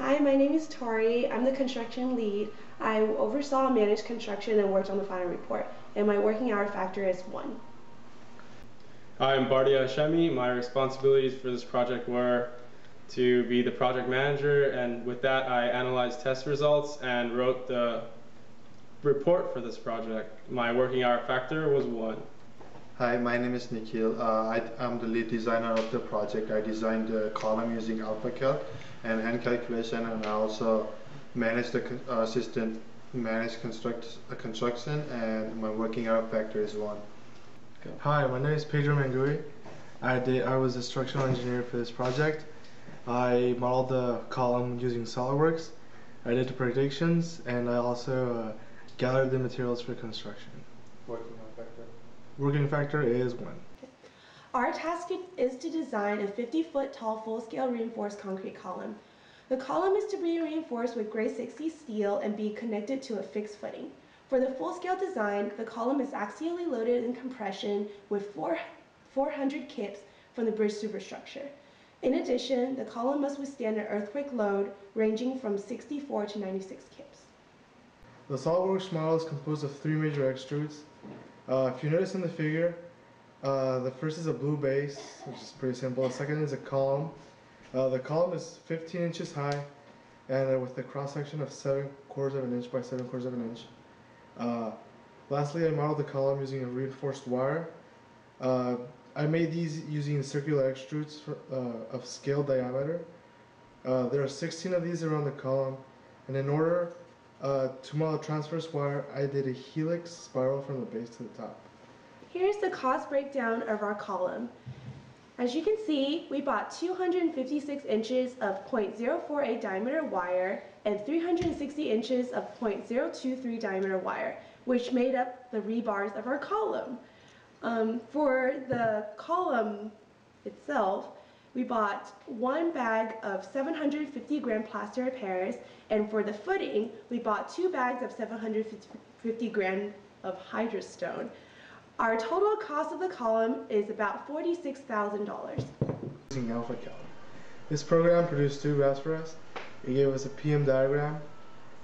Hi, my name is Tori. I'm the construction lead. I oversaw managed construction and worked on the final report, and my working hour factor is 1. Hi, I'm Bardia Hashemi. My responsibilities for this project were to be the project manager, and with that I analyzed test results and wrote the report for this project. My working hour factor was 1. Hi, my name is Nikhil. Uh, I, am the lead designer of the project. I designed the column using AlphaCalc and hand calculation, and I also manage the uh, assistant manage construct, uh, construction, and my working hour factor is 1. Hi, my name is Pedro Manguy. I did. I was a structural engineer for this project. I modeled the column using SolidWorks. I did the predictions, and I also uh, gathered the materials for construction. Working factor. Working factor is one. Our task is to design a 50-foot tall full-scale reinforced concrete column. The column is to be reinforced with grade 60 steel and be connected to a fixed footing. For the full-scale design, the column is axially loaded in compression with four, 400 kips from the bridge superstructure. In addition, the column must withstand an earthquake load ranging from 64 to 96 kips. The SolidWorks model is composed of three major extrudes. Uh, if you notice in the figure, uh, the first is a blue base, which is pretty simple. The second is a column. Uh, the column is 15 inches high and uh, with a cross section of 7 quarters of an inch by 7 quarters of an inch. Uh, lastly, I modeled the column using a reinforced wire. Uh, I made these using circular extrudes for, of scale diameter. There are 16 of these around the column, and in order uh, to model transverse wire, I did a helix spiral from the base to the top. Here's the cost breakdown of our column. As you can see, we bought 256 inches of 0.048 diameter wire and 360 inches of 0.023 diameter wire, which made up the rebars of our column. Um, for the column itself, we bought one bag of 750 gram plaster of Paris, and for the footing, we bought two bags of 750 gram of hydrostone. Our total cost of the column is about $46,000. Using AlphaCalc. This program produced two graphs for us. It gave us a PM diagram,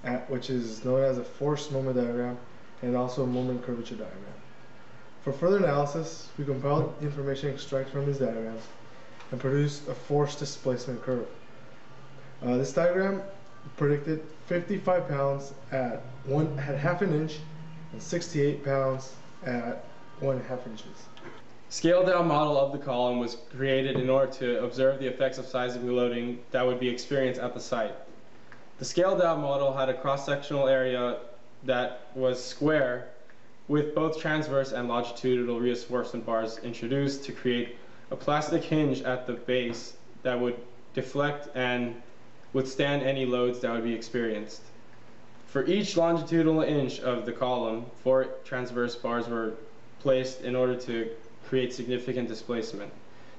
at, which is known as a force moment diagram, and also a moment curvature diagram. For further analysis, we compiled information extracted from these diagrams and produced a force displacement curve. Uh, this diagram predicted 55 pounds at one at half an inch and 68 pounds at one and a half inches. Scaled down model of the column was created in order to observe the effects of seismic loading that would be experienced at the site. The scaled down model had a cross-sectional area that was square with both transverse and longitudinal reinforcement bars introduced to create a plastic hinge at the base that would deflect and withstand any loads that would be experienced. For each longitudinal inch of the column, four transverse bars were placed in order to create significant displacement.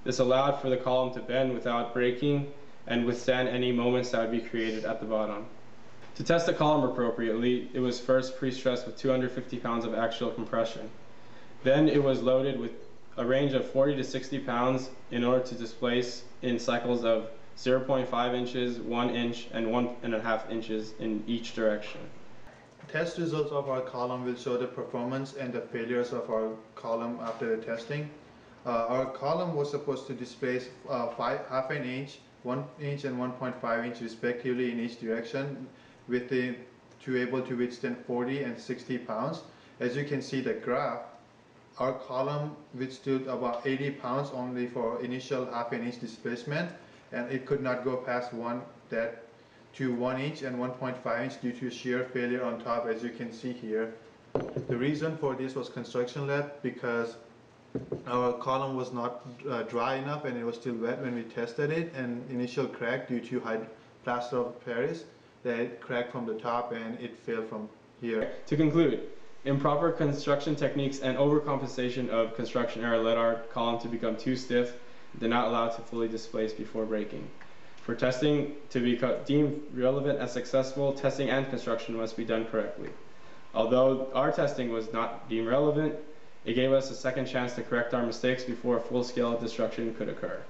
This allowed for the column to bend without breaking and withstand any moments that would be created at the bottom. To test the column appropriately, it was first pre-stressed with 250 pounds of axial compression. Then it was loaded with a range of 40 to 60 pounds in order to displace in cycles of 0.5 inches, 1 inch, and 1.5 inches in each direction. Test results of our column will show the performance and the failures of our column after the testing. Uh, our column was supposed to displace uh, five, half an inch, 1 inch and 1.5 inch respectively in each direction with the to able to withstand 40 and 60 pounds. As you can see the graph, our column withstood about 80 pounds only for initial half an inch displacement and it could not go past one that to 1 inch and 1.5 inch due to shear failure on top as you can see here. The reason for this was construction lab because our column was not uh, dry enough and it was still wet when we tested it and initial crack due to high plaster of Paris that cracked from the top and it fell from here. To conclude, improper construction techniques and overcompensation of construction error led our column to become too stiff and did not allow it to fully displace before breaking. For testing to be deemed relevant and successful, testing and construction must be done correctly. Although our testing was not deemed relevant, it gave us a second chance to correct our mistakes before full-scale destruction could occur.